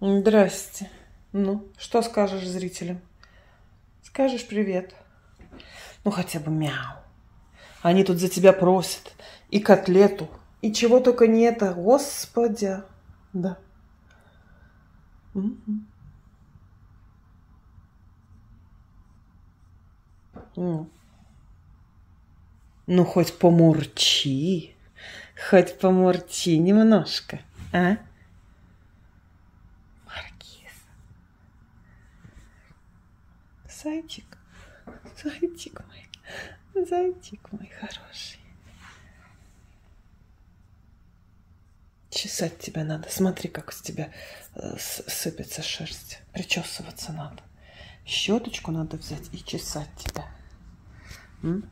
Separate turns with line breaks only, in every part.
Здрасте. Ну, что скажешь зрителям? Скажешь привет. Ну, хотя бы мяу. Они тут за тебя просят. И котлету, и чего только нет. Господи. Да. М. Ну, хоть помурчи. Хоть помурчи немножко, а? Зайчик. Зайчик мой. Зайчик мой хороший. Чесать тебя надо. Смотри, как с тебя э, сыпется шерсть. Причесываться надо. Щеточку надо взять и чесать тебя. М?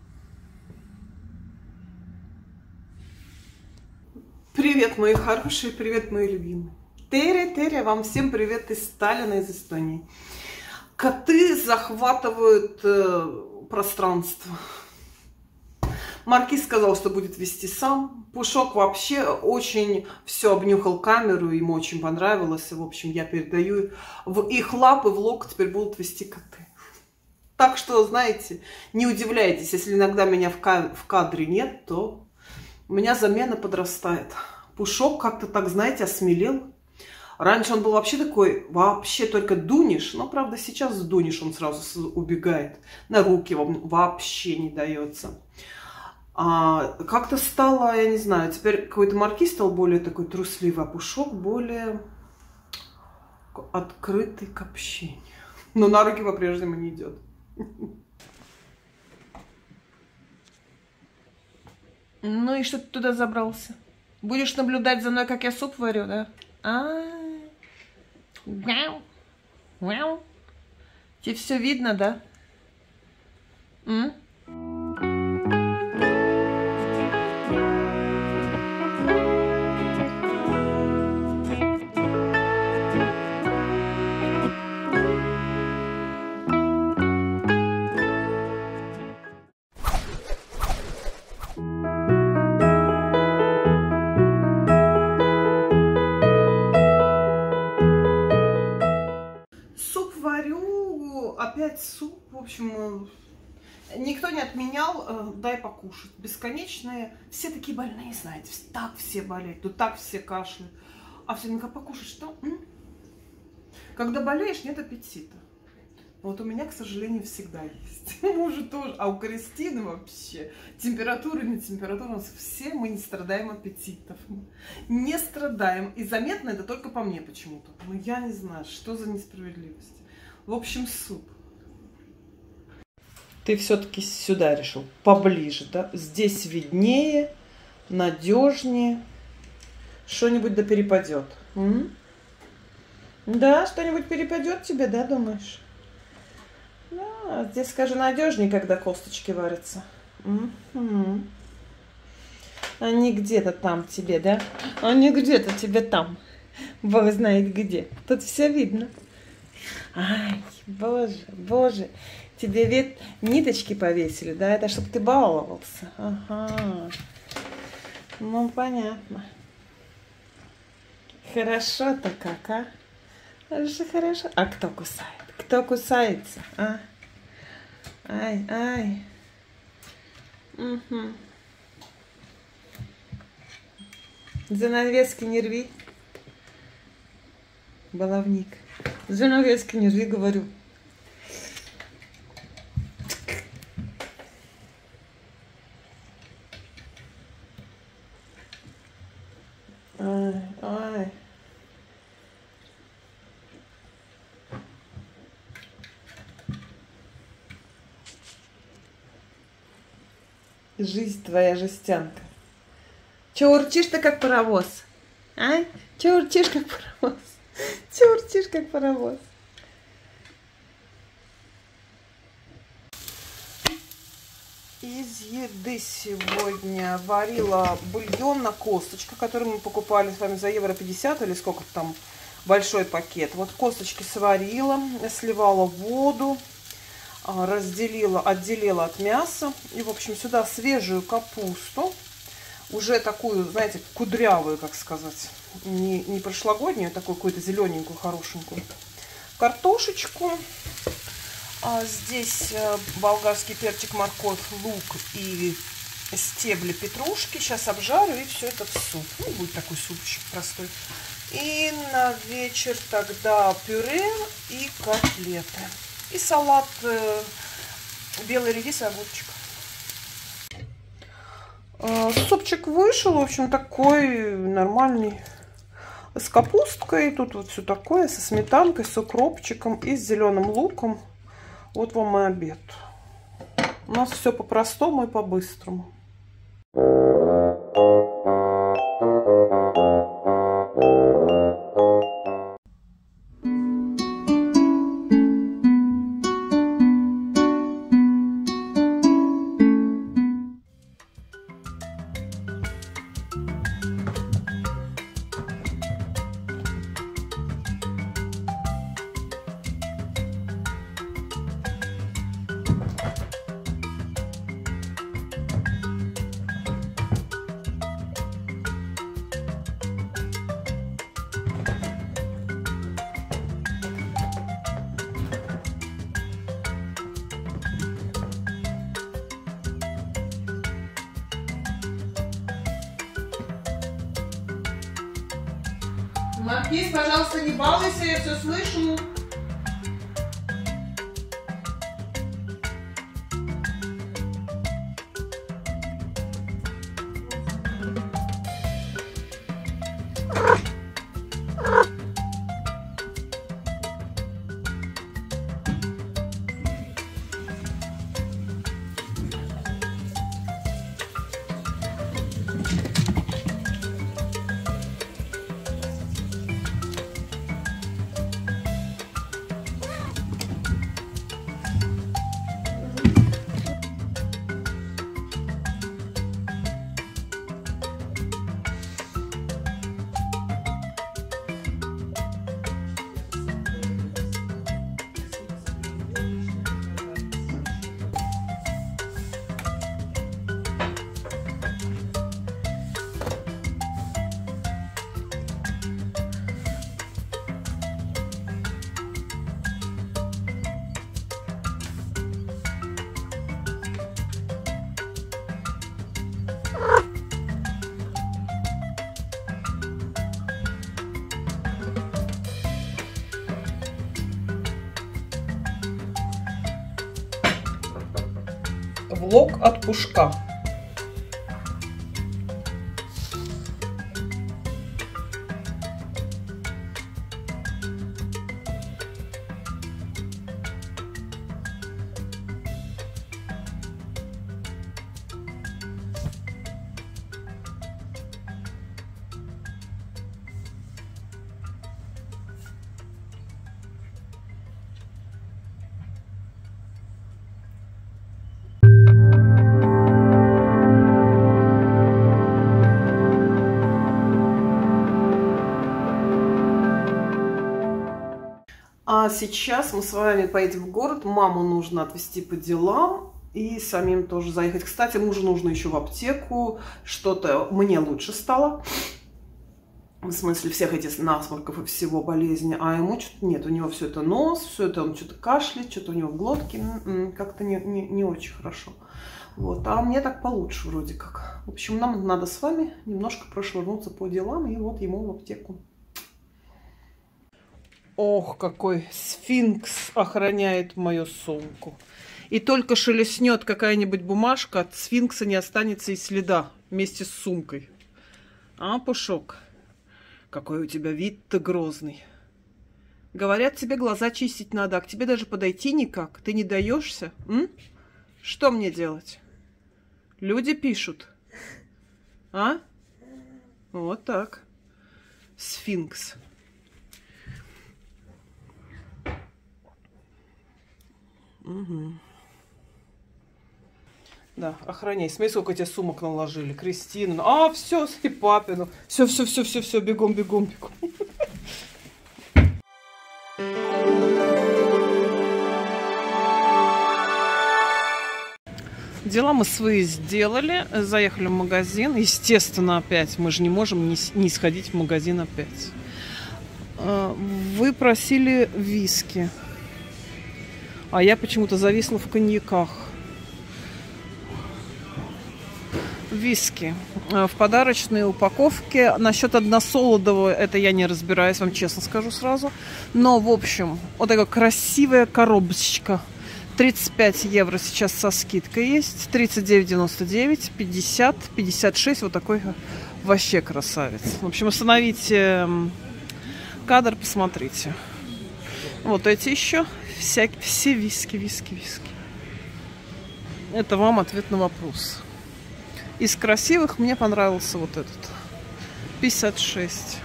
Привет, мои хорошие, привет, мои любимые. Тере, Тере, вам всем привет из Сталина, из Эстонии. Коты захватывают э, пространство. Маркиз сказал, что будет вести сам. Пушок вообще очень все обнюхал камеру, ему очень понравилось. И, в общем, я передаю в их лапы, в лог теперь будут вести коты. Так что, знаете, не удивляйтесь, если иногда меня в, ка- в кадре нет, то у меня замена подрастает. Пушок как-то так, знаете, осмелел. Раньше он был вообще такой, вообще только дунешь. Но, правда, сейчас дунешь, он сразу убегает. На руки вам вообще не дается. А как-то стало, я не знаю, теперь какой-то маркиз стал более такой трусливый, а Пушок более открытый к общению. Но на руки по-прежнему не идет. Ну и что ты туда забрался? Будешь наблюдать за мной, как я суп варю, да? А, мяу, мяу. Тебе все видно, да? М? Варю, опять суп, в общем, э, никто не отменял, э, дай покушать. Бесконечные, все такие больные, знаете, так все болеют, тут так все кашляют. А все ну покушать что? М? Когда болеешь, нет аппетита. Вот у меня, к сожалению, всегда есть. Мужа тоже. А у Кристины вообще температура, не температура. У нас все мы не страдаем аппетитов. Не страдаем. И заметно это только по мне почему-то. Ну, я не знаю, что за несправедливость. В общем, суп. Ты все-таки сюда решил, поближе, да? Здесь виднее, надежнее. Что-нибудь да перепадет. М? Да, что-нибудь перепадет тебе, да, думаешь? Да, здесь, скажи, надежнее, когда косточки варятся. Мгм. Они где-то там тебе, да? Они где-то тебе там. Бог знает где. Тут все видно. Ай, боже, боже. Тебе ведь ниточки повесили, да? Это чтобы ты баловался. Ага. Ну, понятно. Хорошо-то как, а? Хорошо, хорошо. А кто кусает? Кто кусается, а? Ай, ай. Угу. Занавески не рви. Баловник. Занавески не рви, говорю. Ай. Жизнь твоя жестянка. Че урчишь-то как паровоз? А? Че урчишь как паровоз? Че урчишь как паровоз? Из еды сегодня варила бульон на косточках, который мы покупали с вами за евро 50 или сколько там большой пакет. Вот косточки сварила, сливала воду, а, разделила, отделила от мяса. И, в общем, сюда свежую капусту. Уже такую, знаете, кудрявую, как сказать. Не, не прошлогоднюю, а такую какую-то зелененькую, хорошенькую. Картошечку. А здесь э, болгарский перчик, морковь, лук и стебли петрушки. Сейчас обжарю и все это в суп. Ну, будет такой супчик простой. И на вечер тогда пюре и котлеты. И салат э, белый редис и огурчик. Э, супчик вышел, в общем, такой нормальный. С капусткой, тут вот все такое, со сметанкой, с укропчиком и с зеленым луком. Вот вам и обед. У нас все по-простому и по-быстрому. Маркиз, пожалуйста, не балуйся, я все слышу. Влог от Пушка. А сейчас мы с вами поедем в город. Маму нужно отвезти по делам. И самим тоже заехать. Кстати, мужу нужно еще в аптеку. Что-то мне лучше стало. В смысле всех этих насморков и всего болезни. А ему что-то нет. У него все это нос, все это он что-то кашляет, что-то у него в глотке. Как-то не, не, не очень хорошо. Вот. А мне так получше вроде как. В общем, нам надо с вами немножко прошвырнуться по делам. И вот ему в аптеку. Ох, какой сфинкс охраняет мою сумку. И только шелестнет какая-нибудь бумажка, от сфинкса не останется и следа вместе с сумкой. А, Пушок, какой у тебя вид-то грозный. Говорят, тебе глаза чистить надо, а к тебе даже подойти никак. Ты не даешься? М? Что мне делать? Люди пишут. А? Вот так. Сфинкс. Угу. Да, охраняй. Смотри, сколько тебе сумок наложили. Кристину. А, все, и папину. Все, все, все, все, все, бегом, бегом, бегом. дела мы свои сделали, заехали в магазин. Естественно, опять, мы же не можем не, не сходить в магазин опять. А, вы просили виски, а я почему-то зависла в коньяках. Виски а, в подарочной упаковке. Насчет односолодового это я не разбираюсь, вам честно скажу сразу. Но, в общем, вот такая красивая коробочка – 35 евро сейчас со скидкой есть. 39,99, 50, 56. Вот такой вообще красавец. В общем, установите кадр, посмотрите. Вот эти еще. Вся, все виски, виски, виски. Это вам ответ на вопрос. Из красивых мне понравился вот этот. 56.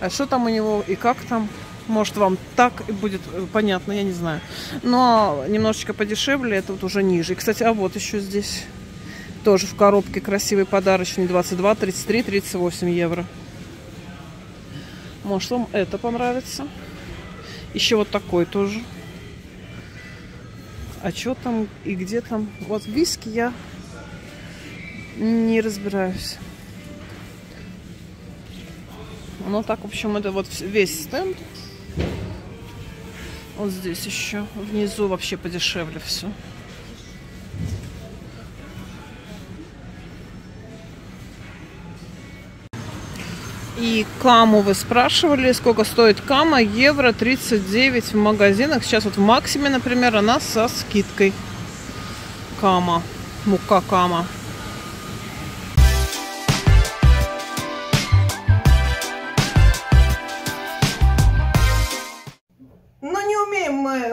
А что там у него и как там? Может, вам так и будет э, понятно, я не знаю. Но немножечко подешевле, это вот уже ниже. И, кстати, а вот еще здесь тоже в коробке красивый подарочный 22, 33, 38 евро. Может, вам это понравится. Еще вот такой тоже. А что там и где там? Вот виски я не разбираюсь. Ну так, в общем, это вот весь стенд. Вот здесь еще внизу вообще подешевле все. И каму вы спрашивали, сколько стоит кама. Евро 39 в магазинах. Сейчас вот в Максиме, например, она со скидкой. Кама. Мука кама.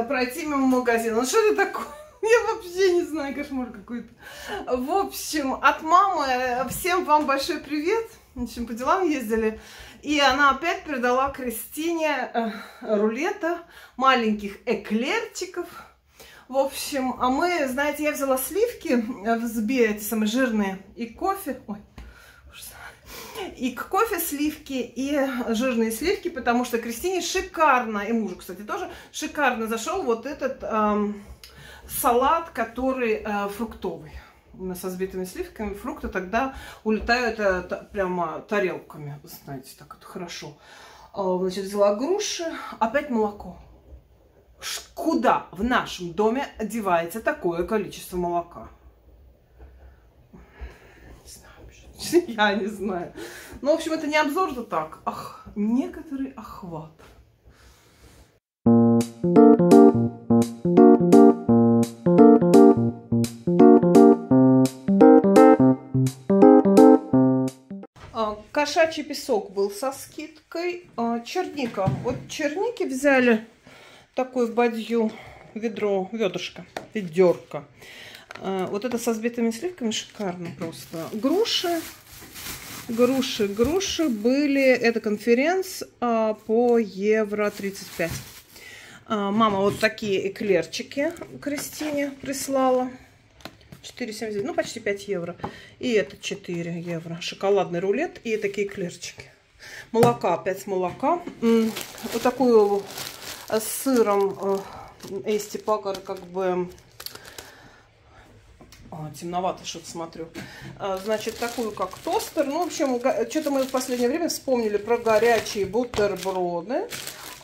пройти мимо магазина. Ну что это такое? Я вообще не знаю, кошмар какой-то. В общем, от мамы всем вам большой привет. В общем, по делам ездили. И она опять передала Кристине э, рулета маленьких эклерчиков. В общем, а мы, знаете, я взяла сливки в сбе, эти самые жирные, и кофе. Ой, и к кофе сливки, и жирные сливки, потому что Кристине шикарно, и мужу, кстати, тоже шикарно зашел вот этот эм, салат, который э, фруктовый со сбитыми сливками, фрукты тогда улетают та, прямо тарелками, знаете, так это хорошо. Э, значит, взяла груши, опять молоко. Куда в нашем доме одевается такое количество молока? Я не знаю. Ну, в общем, это не обзор, то так. Ах, некоторый охват. Кошачий песок был со скидкой. А, черника. Вот черники взяли такую бадью, ведро, ведушка, ведерко. А, вот это со сбитыми сливками шикарно просто. Груши. Груши, груши были, это конференц а, по евро 35. А, мама вот такие эклерчики Кристине прислала. 4,79, ну почти 5 евро. И это 4 евро. Шоколадный рулет и такие эклерчики. Молока, опять молока. Вот такую с сыром Эсти Пакар как бы а, темновато что-то смотрю. А, значит, такую как тостер. Ну, в общем, что-то мы в последнее время вспомнили про горячие бутерброды.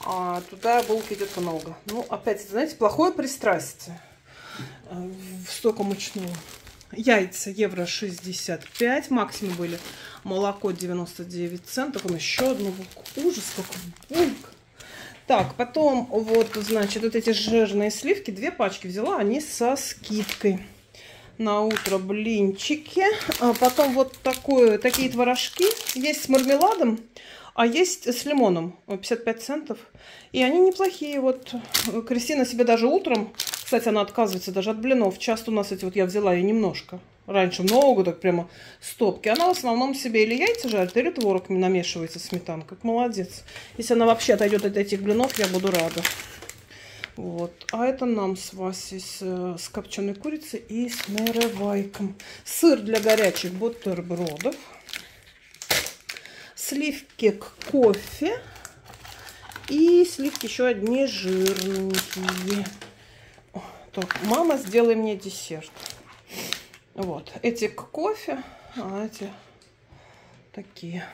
А, туда булки идет много. Ну, опять, знаете, плохое пристрастие. А, столько мучного. Яйца евро 65, максимум были. Молоко 99 центов. Он еще одну. Ужас, какой булка. Так, потом вот, значит, вот эти жирные сливки, две пачки взяла, они со скидкой на утро блинчики. А потом вот такое, такие творожки. Есть с мармеладом, а есть с лимоном. 55 центов. И они неплохие. Вот Кристина себе даже утром, кстати, она отказывается даже от блинов. Часто у нас эти вот я взяла ее немножко. Раньше много, так прямо стопки. Она в основном себе или яйца жарит, или творог намешивается сметанкой. Молодец. Если она вообще отойдет от этих блинов, я буду рада. Вот. А это нам с Васей с, с копченой курицей и с нарывайком. Сыр для горячих бутербродов. Сливки к кофе. И сливки еще одни жирненькие. Так, мама, сделай мне десерт. Вот, эти к кофе, а эти такие.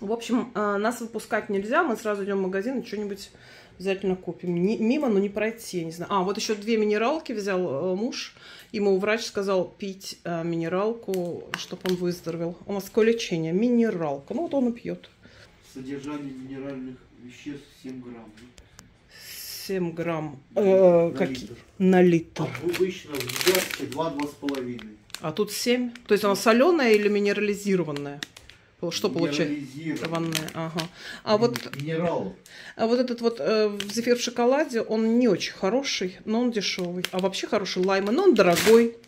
В общем, а, нас выпускать нельзя, мы сразу идем в магазин и что-нибудь обязательно купим. Не, мимо, но не пройти, я не знаю. А, вот еще две минералки взял э, муж. Ему врач сказал пить э, минералку, чтобы он выздоровел. У нас какое лечение? Минералка. Ну вот он и пьет.
Содержание минеральных веществ 7 грамм.
7 грамм. Э,
на
какие?
литр.
На литр.
А обычно в газке 2-2,5.
А тут 7. То есть она соленая или минерализированная? Что получается?
Минерализированный.
Ага. А вот,
Минерал.
а вот этот вот э, зефир в шоколаде, он не очень хороший, но он дешевый. А вообще хороший лайм, но он дорогой.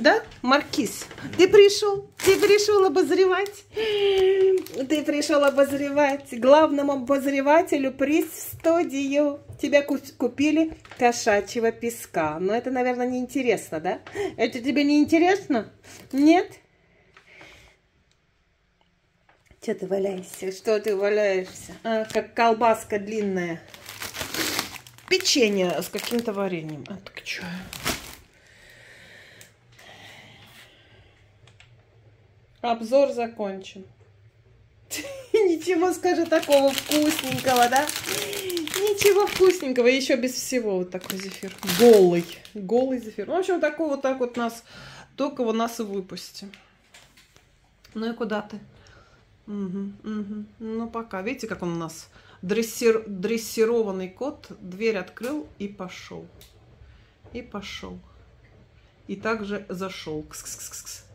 Да, Маркиз, ты пришел, ты пришел обозревать, ты пришел обозревать главному обозревателю приз в студию. Тебя ку- купили кошачьего песка. Но это, наверное, неинтересно, да? Это тебе не интересно? Нет? Че ты валяешься? Что ты валяешься? А, как колбаска длинная. Печенье с каким-то вареньем. А так что? Обзор закончен. Ничего, скажи, такого вкусненького, да? Ничего вкусненького, еще без всего вот такой зефир. Голый, голый зефир. В общем, такой вот так вот нас, только его нас и выпустим. Ну и куда ты? Мгм, мгм. Ну, пока. Видите, как он у нас дрессир, дрессированный кот. Дверь открыл и пошел. И пошел. И также зашел. Кс-кс-кс-кс.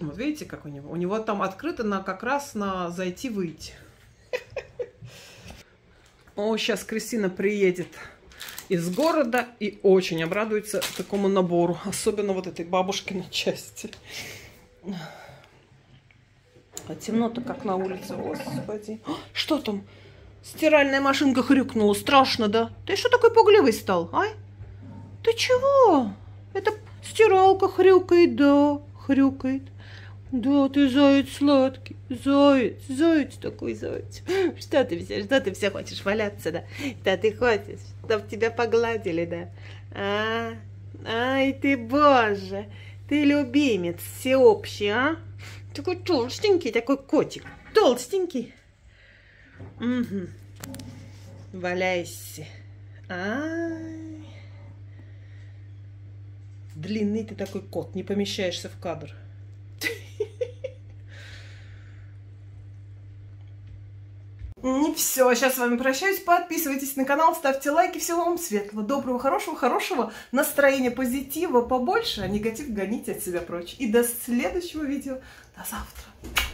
Вот видите, как у него? У него там открыто на как раз на зайти-выйти. О, сейчас Кристина приедет из города и очень обрадуется такому набору. Особенно вот этой бабушкиной части. А темно-то как на улице, господи. А, Что там? Стиральная машинка хрюкнула. Страшно, да? Ты что такой пугливый стал, а? Ты чего? Это стиралка хрюкает, да, хрюкает. Да, ты заяц сладкий. Заяц, заяц такой заяц. Что ты все, что ты все хочешь валяться, да? Да ты хочешь, чтоб тебя погладили, да? А, ай ты, боже, ты любимец всеобщий, а? Такой толстенький, такой котик. Толстенький. Угу. Валяйся. Ай. Длинный ты такой кот, не помещаешься в кадр. Не все, сейчас с вами прощаюсь. Подписывайтесь на канал, ставьте лайки. Всего вам светлого, доброго, хорошего, хорошего настроения, позитива побольше, а негатив гоните от себя прочь. И до следующего видео. До завтра.